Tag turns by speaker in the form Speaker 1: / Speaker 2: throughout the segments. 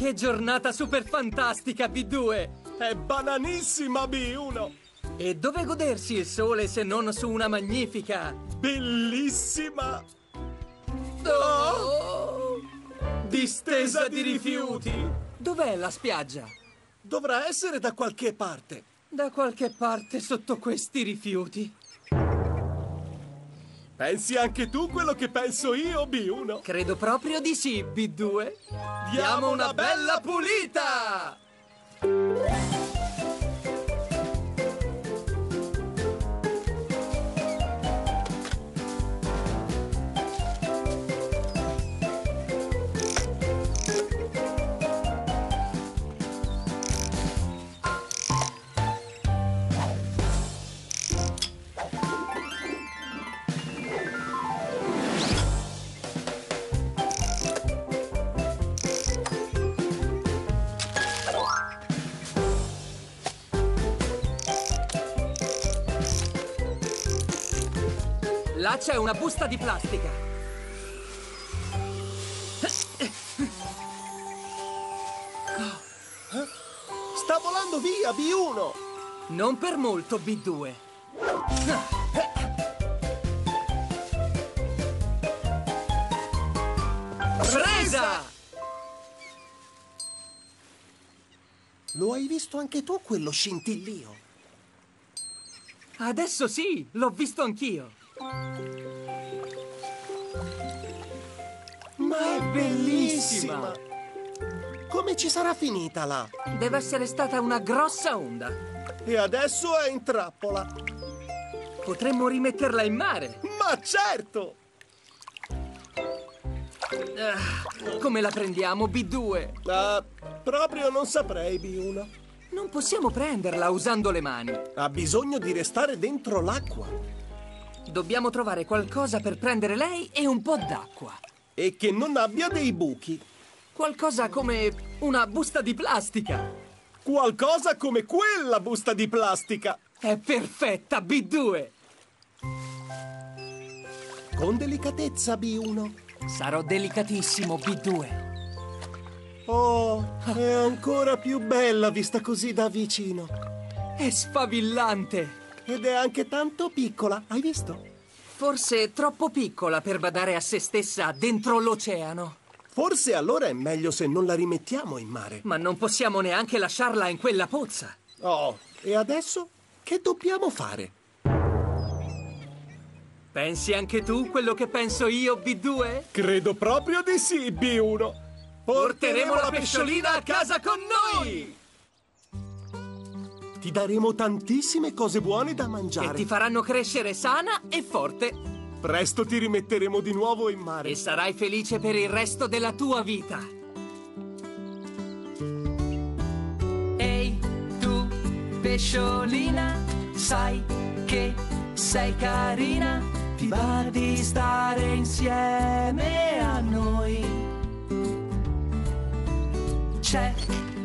Speaker 1: Che giornata super fantastica, B2!
Speaker 2: È bananissima, B1!
Speaker 1: E dove godersi il sole se non su una magnifica...
Speaker 2: Bellissima
Speaker 1: Oh!
Speaker 2: distesa di rifiuti!
Speaker 1: Dov'è la spiaggia?
Speaker 2: Dovrà essere da qualche parte.
Speaker 1: Da qualche parte sotto questi rifiuti.
Speaker 2: Pensi anche tu quello che penso io, B1?
Speaker 1: Credo proprio di sì, B2.
Speaker 2: Diamo una bella pulita!
Speaker 1: Là c'è una busta di plastica.
Speaker 2: Sta volando via, B1!
Speaker 1: Non per molto, B2. Presa!
Speaker 2: Lo hai visto anche tu quello scintillio?
Speaker 1: Adesso sì, l'ho visto anch'io.
Speaker 2: Ma è
Speaker 1: bellissima!
Speaker 2: Come ci sarà finita là?
Speaker 1: Deve essere stata una grossa onda.
Speaker 2: E adesso è in trappola.
Speaker 1: Potremmo rimetterla in mare.
Speaker 2: Ma certo!
Speaker 1: Ah, come la prendiamo, B2?
Speaker 2: Ah, proprio non saprei, B1.
Speaker 1: Non possiamo prenderla usando le mani.
Speaker 2: Ha bisogno di restare dentro l'acqua.
Speaker 1: Dobbiamo trovare qualcosa per prendere lei e un po' d'acqua.
Speaker 2: E che non abbia dei buchi.
Speaker 1: Qualcosa come una busta di plastica.
Speaker 2: Qualcosa come quella busta di plastica.
Speaker 1: È perfetta, B2.
Speaker 2: Con delicatezza, B1.
Speaker 1: Sarò delicatissimo, B2.
Speaker 2: Oh, è ancora più bella vista così da vicino.
Speaker 1: È sfavillante.
Speaker 2: Ed è anche tanto piccola, hai visto?
Speaker 1: Forse troppo piccola per badare a se stessa dentro l'oceano.
Speaker 2: Forse allora è meglio se non la rimettiamo in mare.
Speaker 1: Ma non possiamo neanche lasciarla in quella pozza.
Speaker 2: Oh, e adesso? Che dobbiamo fare?
Speaker 1: Pensi anche tu quello che penso io, B2?
Speaker 2: Credo proprio di sì, B1.
Speaker 1: Porteremo la pesciolina a casa con noi!
Speaker 2: Ti daremo tantissime cose buone da
Speaker 1: E
Speaker 2: mangiare.
Speaker 1: ti faranno crescere sana e forte.
Speaker 2: Presto ti rimetteremo di nuovo in mare.
Speaker 1: E sarai felice per il resto della tua vita. Ehi, tu, pesciolina, sai che sei carina. Ti va di stare insieme a noi. C'è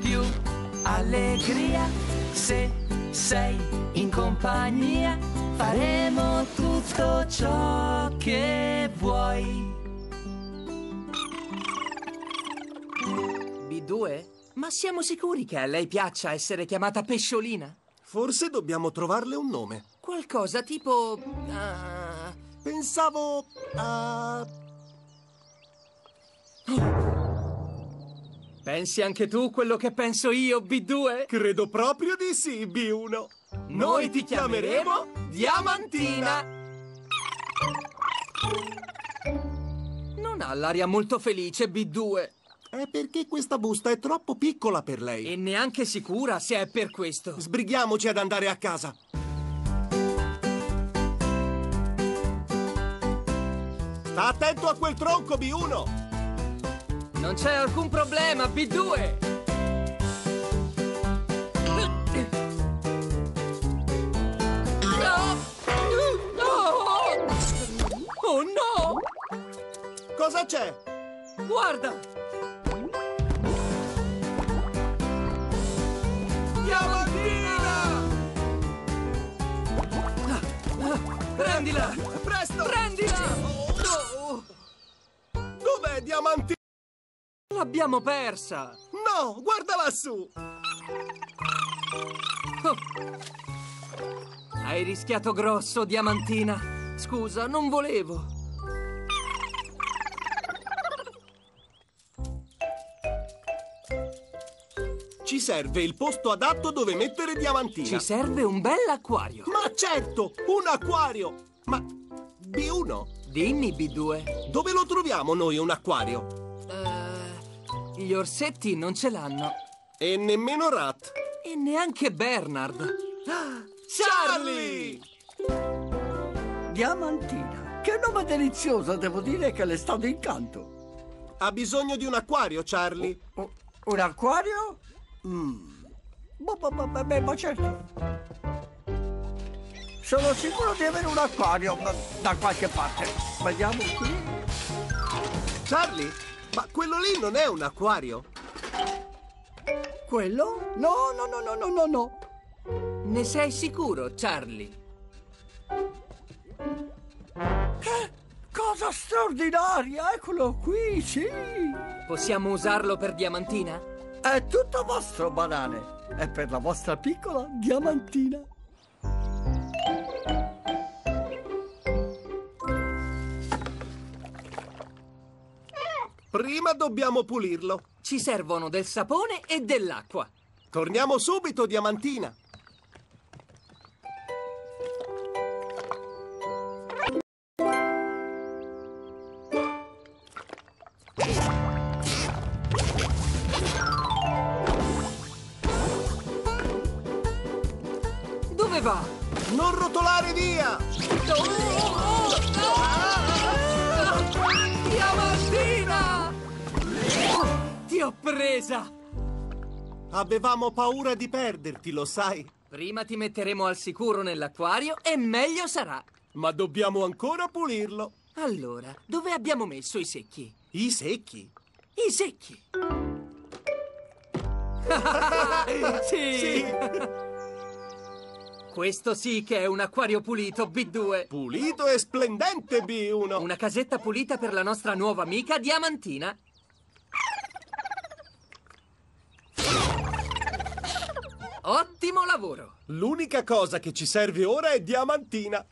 Speaker 1: più allegria se sei in compagnia. Faremo tutto ciò che vuoi. B2? Ma siamo sicuri che a lei piaccia essere chiamata pesciolina?
Speaker 2: Forse dobbiamo trovarle un nome.
Speaker 1: Qualcosa tipo... ah,
Speaker 2: Pensavo a...
Speaker 1: pensi anche tu quello che penso io, B2?
Speaker 2: Credo proprio di sì, B1.
Speaker 1: Noi ti chiameremo Diamantina. Non ha l'aria molto felice, B2.
Speaker 2: È perché questa busta è troppo piccola per lei.
Speaker 1: E neanche sicura se è per questo.
Speaker 2: Sbrighiamoci ad andare a casa. Sta attento a quel tronco, B1.
Speaker 1: Non c'è alcun problema, B2. No! No! Oh no!
Speaker 2: Cosa c'è?
Speaker 1: Guarda!
Speaker 2: Diamantina!
Speaker 1: Prendila!
Speaker 2: Presto!
Speaker 1: Prendila!
Speaker 2: Dov'è Diamantina?
Speaker 1: L'abbiamo persa!
Speaker 2: No! Guarda lassù!
Speaker 1: Oh. Hai rischiato grosso, Diamantina. Scusa, non volevo.
Speaker 2: Ci serve il posto adatto dove mettere Diamantina.
Speaker 1: Ci serve un bell'acquario.
Speaker 2: Ma certo, un acquario! Ma B1,
Speaker 1: Dimmi, B2.
Speaker 2: dove lo troviamo noi un acquario?
Speaker 1: Gli orsetti non ce l'hanno.
Speaker 2: E nemmeno Rat.
Speaker 1: E neanche Bernard.
Speaker 2: Charlie!
Speaker 3: Diamantina. Che nome delizioso, devo dire che le sta d'incanto.
Speaker 2: Ha bisogno di un acquario, Charlie.
Speaker 3: Oh, un acquario? Mm. Boh, beh, ma certo. Sono sicuro di avere un acquario ma da qualche parte. Vediamo qui.
Speaker 2: Charlie, ma quello lì non è un acquario?
Speaker 3: Quello? No, no, no, no, no, no, no.
Speaker 1: Ne sei sicuro, Charlie?
Speaker 3: Che cosa straordinaria! Eccolo qui, sì.
Speaker 1: Possiamo usarlo per Diamantina?
Speaker 3: È tutto vostro, banane. È per la vostra piccola diamantina.
Speaker 2: Prima dobbiamo pulirlo.
Speaker 1: Ci servono del sapone e dell'acqua.
Speaker 2: Torniamo subito, Diamantina.
Speaker 1: Dove va?
Speaker 2: Non rotolare via!
Speaker 1: Diamantina! Ho presa!
Speaker 2: Avevamo paura di perderti, lo sai.
Speaker 1: Prima ti metteremo al sicuro nell'acquario e meglio sarà.
Speaker 2: Ma dobbiamo ancora pulirlo.
Speaker 1: Allora, dove abbiamo messo i secchi?
Speaker 2: I secchi.
Speaker 1: I secchi! sì.
Speaker 2: Sì.
Speaker 1: Questo sì che è un acquario pulito, B2.
Speaker 2: Pulito e splendente, B1.
Speaker 1: Una casetta pulita per la nostra nuova amica Diamantina. Ottimo lavoro!
Speaker 2: L'unica cosa che ci serve ora è Diamantina.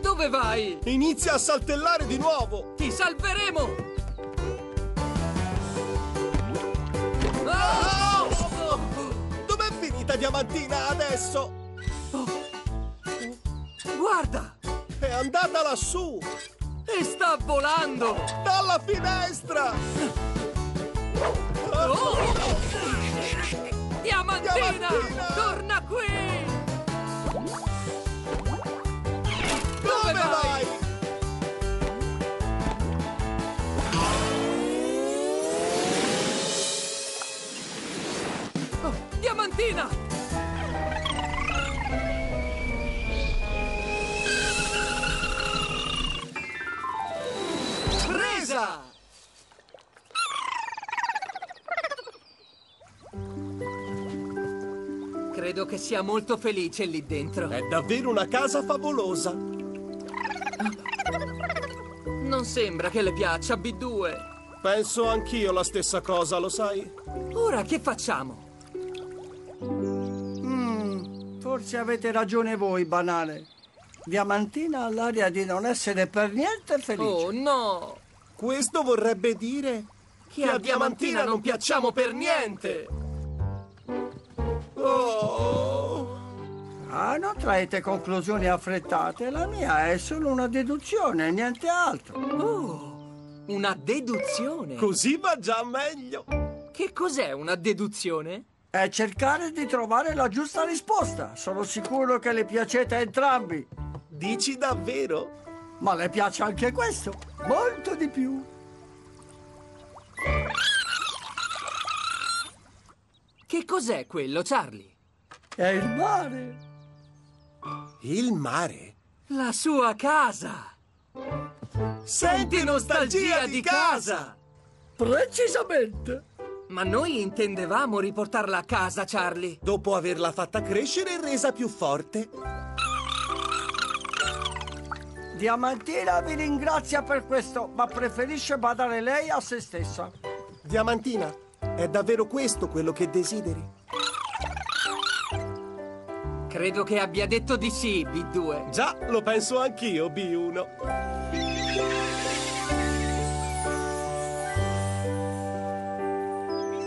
Speaker 1: Dove vai?
Speaker 2: Inizia a saltellare di nuovo.
Speaker 1: Ti salveremo!
Speaker 2: Oh!
Speaker 1: Oh!
Speaker 2: Dov'è finita Diamantina adesso?
Speaker 1: Guarda!
Speaker 2: È andata lassù,
Speaker 1: E sta volando!
Speaker 2: dalla finestra.
Speaker 1: Oh! Diamantina!
Speaker 2: Diamantina!
Speaker 1: Torna qui!
Speaker 2: Dove vai?
Speaker 1: Oh, Diamantina! Presa! Credo che sia molto felice lì dentro.
Speaker 2: È davvero una casa favolosa.
Speaker 1: Non sembra che le piaccia B2.
Speaker 2: Penso anch'io la stessa cosa, lo sai?
Speaker 1: Ora che facciamo?
Speaker 3: Mm, forse avete ragione voi, banane. Diamantina ha l'aria di non essere per niente felice.
Speaker 1: Oh no!
Speaker 2: Questo vorrebbe dire
Speaker 1: Che a Diamantina non piacciamo per niente!
Speaker 2: Oh,
Speaker 3: Ah, non traete conclusioni affrettate. La mia è solo una deduzione, niente altro.
Speaker 1: Oh, una deduzione!
Speaker 2: così va già meglio.
Speaker 1: Che cos'è una deduzione?
Speaker 3: È cercare di trovare la giusta risposta. Sono sicuro che le piacete a entrambi.
Speaker 2: Dici davvero?
Speaker 3: Ma le piace anche questo? Molto di più.
Speaker 1: Cos'è quello, Charlie?
Speaker 3: È il mare.
Speaker 2: Il mare.
Speaker 1: La sua casa!
Speaker 2: Senti nostalgia di casa.
Speaker 3: Precisamente.
Speaker 1: Ma noi intendevamo riportarla a casa, Charlie.
Speaker 2: Dopo averla fatta crescere e resa più forte.
Speaker 3: Diamantina vi ringrazia per questo, ma preferisce badare lei a se stessa.
Speaker 2: Diamantina, È davvero questo quello che desideri?
Speaker 1: Credo che abbia detto di sì, B2.
Speaker 2: Già, lo penso anch'io, B1.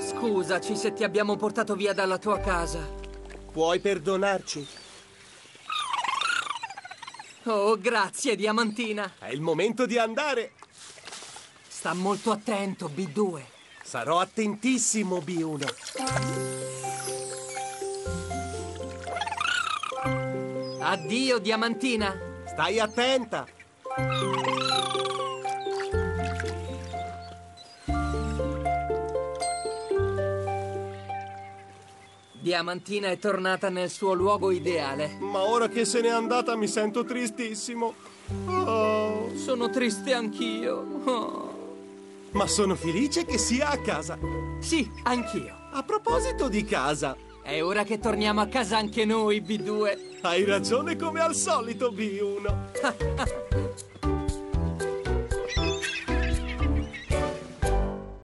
Speaker 1: Scusaci se ti abbiamo portato via dalla tua casa.
Speaker 2: Puoi perdonarci?
Speaker 1: Oh, grazie, Diamantina.
Speaker 2: È il momento di andare.
Speaker 1: Sta molto attento, B2.
Speaker 2: Sarò attentissimo, B1.
Speaker 1: Addio, Diamantina.
Speaker 2: Stai attenta.
Speaker 1: Diamantina è tornata nel suo luogo ideale.
Speaker 2: Ma ora che se n'è andata mi sento tristissimo. Oh,
Speaker 1: Sono triste anch'io. Oh.
Speaker 2: Ma sono felice che sia a casa.
Speaker 1: Sì, anch'io.
Speaker 2: A proposito di casa,
Speaker 1: È ora che torniamo a casa anche noi, B2.
Speaker 2: hai ragione come al solito, B1.